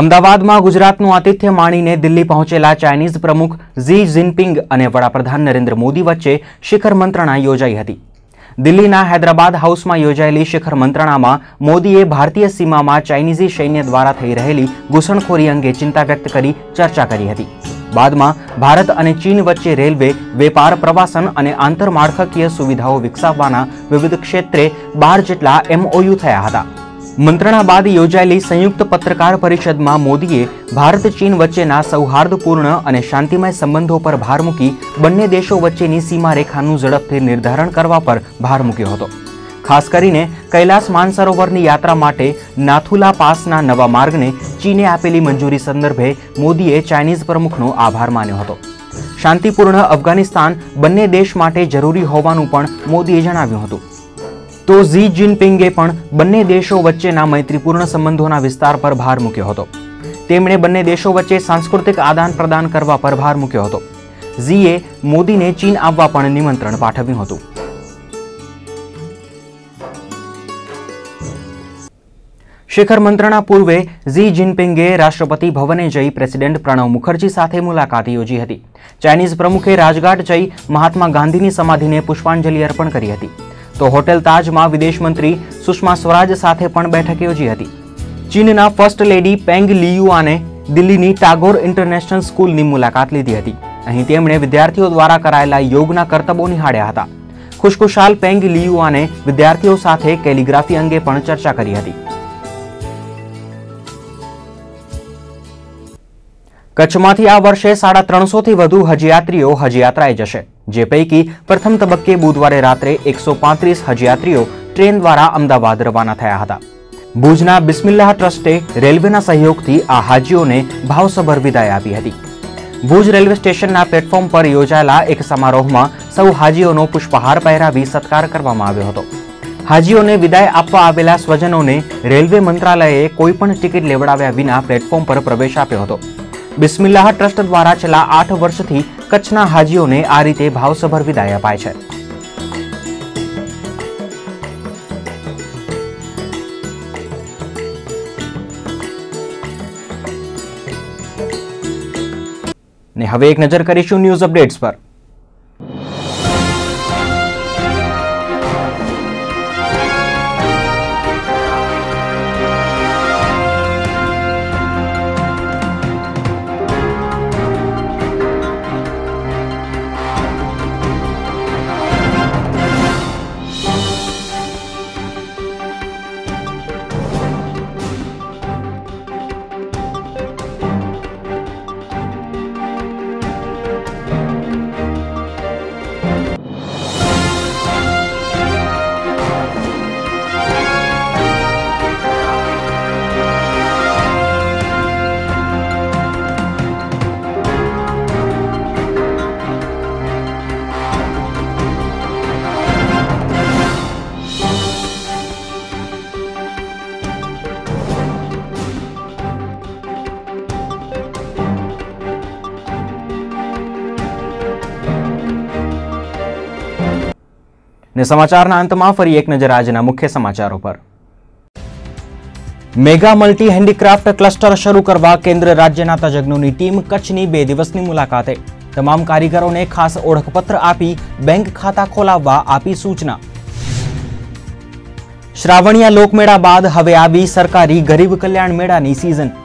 અમદાવાદમાં ગુજરાતનું આતિથ્ય માણીને દિલ્હી પહોંચેલા ચાઇનીઝ પ્રમુખ ઝી જિનપિંગ અને વડાપ્રધાન નરેન્દ્ર મોદી વચ્ચે શિખર મંત્રણા યોજાઈ હતી. દિલ્હીના હૈદરાબાદ હાઉસમાં યોજાયેલી શિખર મંત્રણામાં મોદીએ ભારતીય સીમામાં ચાઇનીઝી સૈન્ય દ્વારા થઈ રહેલી ઘૂસણખોરી અંગે ચિંતા વ્યક્ત કરી ચર્ચા કરી હતી. બાદમાં ભારત અને ચીન વચ્ચે રેલવે, વેપાર, પ્રવાસન અને આંતરમાળખાકીય સુવિધાઓ વિકસાવવાના વિવિધ ક્ષેત્રે બાર જેટલા એમઓયુ થયા હતા. મંત્રણા બાદ યોજાયેલી સંયુક્ત પત્રકાર પરિષદમાં મોદીએ ભારત, ચીન વચ્ચેના સૌહાર્દપૂર્ણ અને શાંતિમય સંબંધો પર ભાર મૂકી બંને દેશો વચ્ચેની સીમારેખાનું ઝડપથી નિર્ધારણ કરવા પર ભાર મૂક્યો હતો. ખાસ કરીને કૈલાસ માનસરોવરની યાત્રા માટે નાથુલા પાસના નવા માર્ગને ચીને આપેલી મંજૂરી સંદર્ભે મોદીએ ચાઇનીઝ પ્રમુખનો આભાર માન્યો હતો. શાંતિપૂર્ણ અફઘાનિસ્તાન બંને દેશ માટે જરૂરી હોવાનું પણ મોદીએ જણાવ્યું હતું. તો ઝી જિનપિંગે પણ બંને દેશો વચ્ચેના મૈત્રીપૂર્ણ સંબંધોના વિસ્તાર પર ભાર મૂક્યો હતો. તેમણે બંને દેશો વચ્ચે સાંસ્કૃતિક આદાન પ્રદાન કરવા પર ભાર મૂક્યો હતો. ઝીએ મોદીને ચીન આવવા પણ નિમંત્રણ પાઠવ્યું હતું. શિખર મંત્રણા પૂર્વે ઝી જિનપિંગે રાષ્ટ્રપતિ ભવને જઈ પ્રેસિડેન્ટ પ્રણવ મુખર્જી સાથે મુલાકાત યોજી હતી. ચાઇનીઝ પ્રમુખે રાજઘાટ જઈ મહાત્મા ગાંધીની સમાધિને પુષ્પાંજલિ અર્પણ કરી હતી. તો હોટેલ તાજમાં વિદેશ મંત્રી સુષ્મા સ્વરાજ સાથે પણ બેઠક યોજી હતી. ચીનના ફર્સ્ટ લેડી પેંગ લિયુઆને દિલ્હીની ટાગોર ઇન્ટરનેશનલ સ્કૂલની મુલાકાત લીધી હતી. અહીં તેમણે વિદ્યાર્થીઓ દ્વારા કરાયેલા યોગના કરતબો નિહાળ્યા હતા. ખુશખુશાલ પેંગ લિયુઆને વિદ્યાર્થીઓ સાથે કેલિગ્રાફી અંગે પણ ચર્ચા કરી હતી. કચ્છમાંથી આ વર્ષે સાડા ત્રણસોથી વધુ હજયાત્રીઓ હજયાત્રાએ જશે. જે પૈકી પ્રથમ તબક્કે બુધવારે રાત્રે એકસો પાંત્રીસ હજયાત્રીઓ ટ્રેન દ્વારા અમદાવાદ રવાના થયા હતા. ભુજના બિસ્મિલ્લાહ ટ્રસ્ટે રેલવેના સહયોગથી આ હાજીઓને ભાવસભર વિદાય આપી હતી. ભુજ રેલવે સ્ટેશનના પ્લેટફોર્મ પર યોજાયેલા એક સમારોહમાં સૌ હાજીઓનો પુષ્પહાર પહેરાવી સત્કાર કરવામાં આવ્યો હતો. હાજીઓને વિદાય આપવા આવેલા સ્વજનોને રેલવે મંત્રાલયે કોઈપણ ટિકિટ લેવડાવ્યા વિના પ્લેટફોર્મ પર પ્રવેશ આપ્યો હતો. બિસ્મિલ્લાહ ટ્રસ્ટ દ્વારા છેલ્લા આઠ વર્ષથી કચ્છના હાજીઓને આ રીતે ભાવસભર વિદાય અપાય છે. ને હવે એક નજર કરીશું ન્યૂઝ અપડેટ્સ પર. ને સમાચારના અંતમાં ફરી એક નજર આજના મુખ્ય સમાચારો પર. મેગા મલ્ટી હેન્ડીક્રાફ્ટ ક્લસ્ટર શરૂ કરવા કેન્દ્ર રાજ્યના તજજ્ઞોની ટીમ કચ્છની બે દિવસની મુલાકાતે. તમામ કારીગરોને ખાસ ઓળખપત્ર આપી બેંક ખાતા ખોલાવવા આપી સૂચના. શ્રાવણીયા લોકમેળા બાદ હવે આવી સરકારી ગરીબ કલ્યાણ મેળાની સિઝન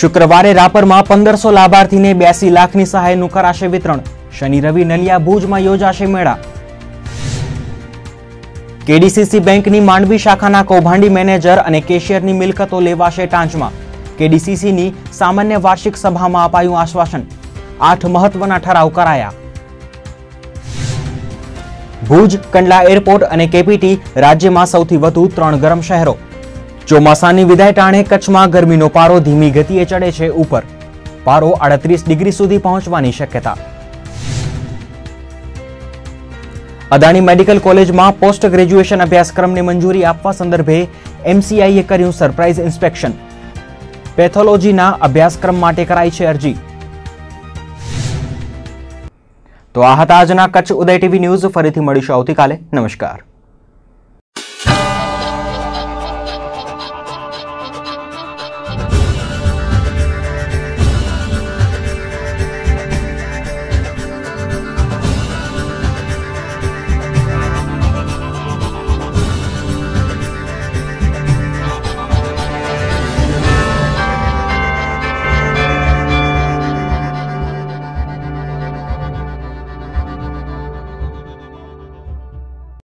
શુક્રવારે રાપરમાં પંદરસો લાભાર્થીને બ્યાસી લાખની સહાયનું કરાશે વિતરણ. શનિ રવિ નલિયા ભુજમાં યોજાશે મેળા. કેડીસીસી બેંકની માંડવી શાખાના કૌભાંડી મેનેજર અને કેશિયરની મિલકતો લેવાશે ટાંચમાં. કેડીસીસીની સામાન્ય વાર્ષિક સભામાં અપાયું આશ્વાસન. આઠ મહત્વના ઠરાવ કરાયા. ભુજ, કંડલા એરપોર્ટ અને કેપીટી રાજ્યમાં સૌથી વધુ ત્રણ ગરમ શહેરો. ચોમાસાની વિદાય ટાણે કચ્છમાં ગરમીનો પારો ધીમી ગતિએ ચડે છે ઉપર. પારો આડત્રીસ ડિગ્રી સુધી પહોંચવાની શક્યતા. અદાણી મેડિકલ કોલેજમાં પોસ્ટ ગ્રેજ્યુએશન અભ્યાસક્રમને મંજૂરી આપવા સંદર્ભે એમસીઆઈએ કર્યું સરપ્રાઇઝ ઇન્સ્પેક્શન. પેથોલોજીના અભ્યાસક્રમ માટે કરાઈ છે અરજી. તો આ હતા આજના કચ્છ ઉદય ટીવી ન્યૂઝ. ફરીથી મળીશું આવતીકાલે. નમસ્કાર.